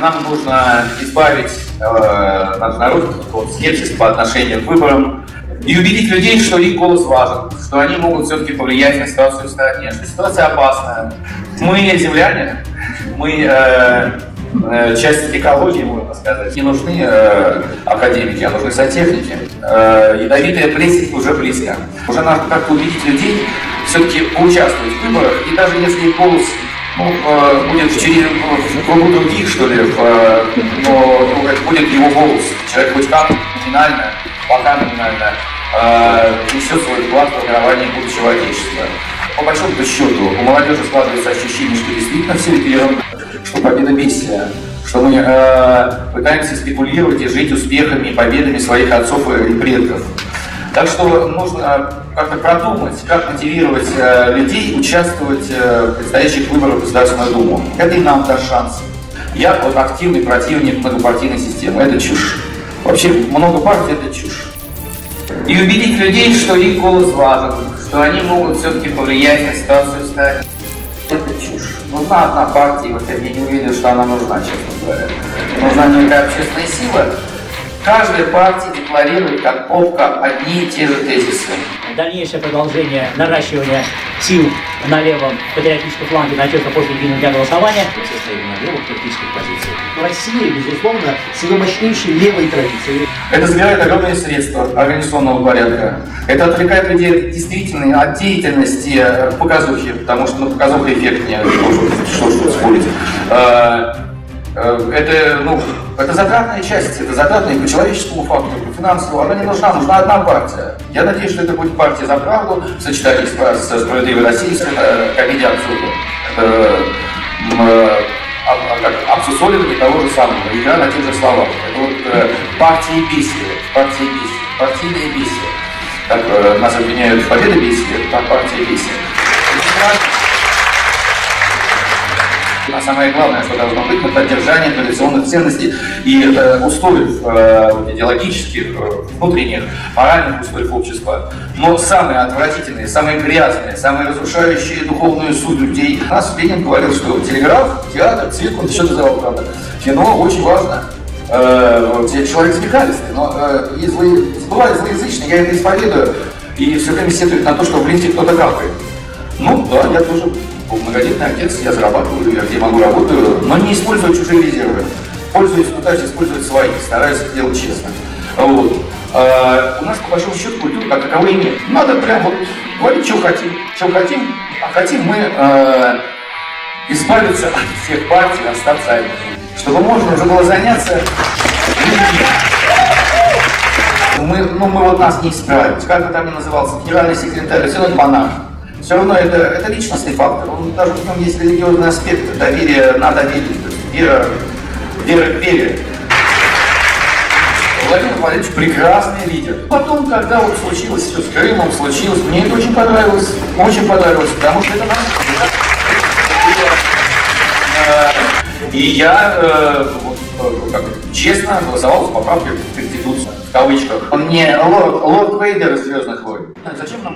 Нам нужно избавить э, наш народ от скепсиса по отношению к выборам и убедить людей, что их голос важен, что они могут все-таки повлиять на ситуацию в стране, что ситуация опасная. Мы земляне, мы э, э, часть экологии, можно сказать. Не нужны э, академики, а нужны сантехники. Э, ядовитая плесень уже близко. Уже надо как-то убедить людей все-таки поучаствовать в выборах, и даже если их голос ну, будет в, через, в кругу других, что ли, в, э, но ну, это будет его голос. Человек хоть как номинально, пока номинально, э, несет свой вклад в формирование будущего Отечества. По большому счету, у молодежи складывается ощущение, что действительно все ерунда, что победа миссия, что мы пытаемся спекулировать и жить успехами и победами своих отцов и предков. Так что нужно как-то продумать, как мотивировать э, людей участвовать э, в предстоящих выборах в Государственную Думу. Это и нам даст шанс. Я вот активный противник многопартийной системы. Это чушь. Вообще много партий – это чушь. И убедить людей, что их голос важен, что они могут все-таки повлиять на ситуацию в. Это чушь. Нужна одна партия, вот я не уверен, что она нужна, честно говоря. Нужна некая общественная сила, Каждая партия декларирует как попка одни и те же тезисы. Дальнейшее продолжение наращивания сил на левом патриотическом фланге начнется после единого дня голосования. На левых политических позициях. Россия, безусловно, с ее мощнейшей левой традицией. Это забирает огромные средства организационного порядка. Это отвлекает людей действительно от деятельности показухи, потому что ну, показуха эффектнее, что, что спорить. Э, э, это, ну, это затратная часть, это затратная по человеческому фактору, по финансовому. Она не нужна, нужна одна партия. Я надеюсь, что это будет партия за правду в сочетании с, с справедливой Россией, с э, комедией абсурда. Это э, как обсусоливание того же самого, игра на тех же словах. Это вот э, партии бесия, партии бесия, партийные бесия. Так э, нас обвиняют в победе бесия, так партия бесия. А самое главное, что должно быть, это поддержание традиционных ценностей и э, устоев э, идеологических, э, внутренних, моральных устоев общества. Но самые отвратительные, самые грязные, самые разрушающие духовную суть людей. У нас Ленин говорил, что телеграф, театр, цирк, он еще называл, правда, кино очень важно. Э, человек смекалистый, но э, злые, бывает злоязычный, я это исповедую, и все время сетует на то, что в лифте кто-то капает. Ну да, я тоже многодетный отец, я зарабатываю, я где могу работаю, но не использую чужие резервы. Пользуюсь, пытаюсь использовать свои, стараюсь делать честно. Вот. А, у нас, по большому счету, культуры как таковой нет. Надо прям вот говорить, что хотим. Что хотим, а хотим мы э, избавиться от всех партий, остаться одним. Чтобы можно уже было заняться мы, ну, мы вот нас не исправить. Как бы там ни назывался, генеральный секретарь, все равно монарх. Все равно это, это личностный фактор. Он, даже в нем есть религиозный аспект, доверие на доверие, то есть вера, вера к вере. Владимир Владимирович прекрасный лидер. Потом, когда вот случилось все с Крымом, случилось, мне это очень понравилось, очень понравилось, потому что это наш И я э, вот, как, честно голосовал за поправки в Конституцию, в кавычках. Он не лорд, лорд Вейдер из «Звездных войн». Зачем нам?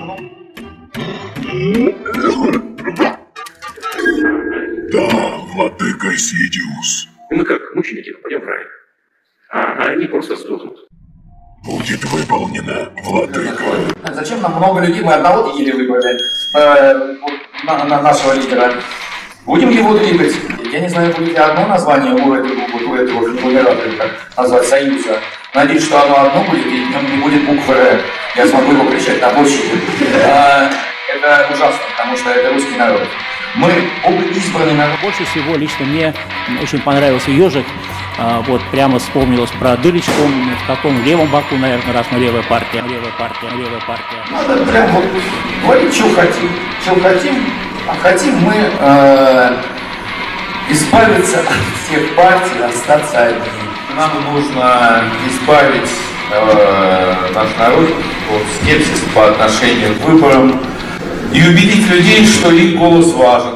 Да, владыка Сидиус. Мы как мученики попадем в рай. А они просто сдохнут. Будет выполнено, владыка. Зачем нам много людей? Мы одного еле выбрали э, на, на нашего лидера. Будем его двигать. Я не знаю, будет ли одно название у этого, у этого конгломерата, как назвать, союза. Надеюсь, что оно одно будет, и в нем не будет буквы «Р». Я смогу его кричать на площади. Это ужасно, потому что это русский народ. Мы избранный народ. Больше всего лично мне очень понравился ежик. А, вот прямо вспомнилось про дырочку в каком левом боку, наверное, раз мы левая партия, левая партия, левая партия. Надо прям вот говорить, что хотим, что хотим, а хотим мы э, избавиться от всех партий, остаться одним. Нам нужно избавить э, наш народ от скепсиса по отношению к выборам, и убедить людей, что их голос важен.